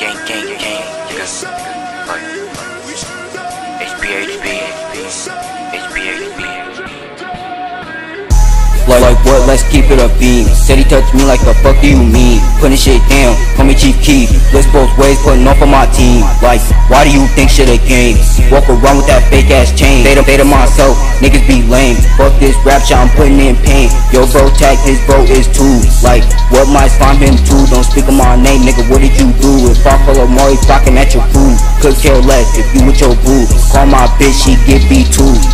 Gang, gang, gang, nigga. Like, HB, Like, like what, let's keep it a beam. Said he touched me like the fuck do you mean Putting shit down, call me Chief Keef. Let's both ways, putting off on my team. Like, why do you think shit a game? Walk around with that fake ass chain. They to myself, niggas be lame. Fuck this rap shit, I'm putting in pain. Yo bro tag, his bro is too. Like, what might find him too? Don't speak of my name, nigga, what did you do? If I follow Maury flocking at your food. Could care less if you with your boo. Call my bitch, she get B2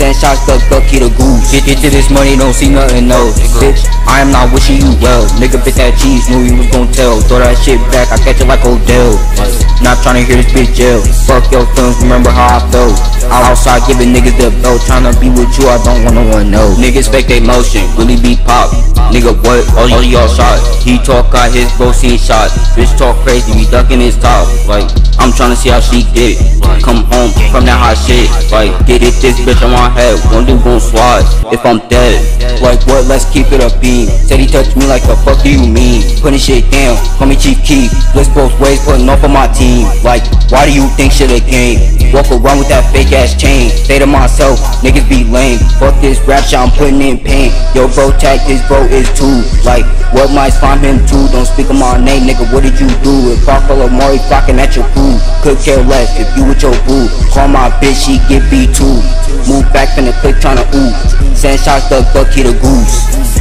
Send shots, duck, Bucky a goose. Get, get to this money, don't see nothing else Bitch, I am not wishing you well. Nigga bit that cheese, knew he was gon' tell. Throw that shit back, I catch it like Odell. Not tryna hear this bitch yell. Fuck your feelings, remember how I felt. I Outside giving niggas the belt Tryna be with you, I don't want no one know Niggas fake they motion, really be pop. Nigga what, all y'all shots He talk, got his bro seen shots Bitch talk crazy, be ducking his top. Like, I'm tryna see how she get Come home from that hot shit. Like, get it this bitch on my head. One dude gon' slide if I'm dead. Like what, let's keep it a beam. Said he touched me like the fuck do you mean. Putting shit down, call me Chief Keef. Let's both ways, putting off on my team. Like, why do you think shit a game? Walk around with that fake ass chain Say to myself, niggas be lame Fuck this rap shit, I'm putting in pain Yo bro tag, his bro is too Like, what might find him too? Don't speak of my name, nigga, what did you do? If I follow Maury flocking at your food Could care less if you with your boo Call my bitch, she get B2 Move back in the click tryna ooh Send shots, duck, duck, hit a goose.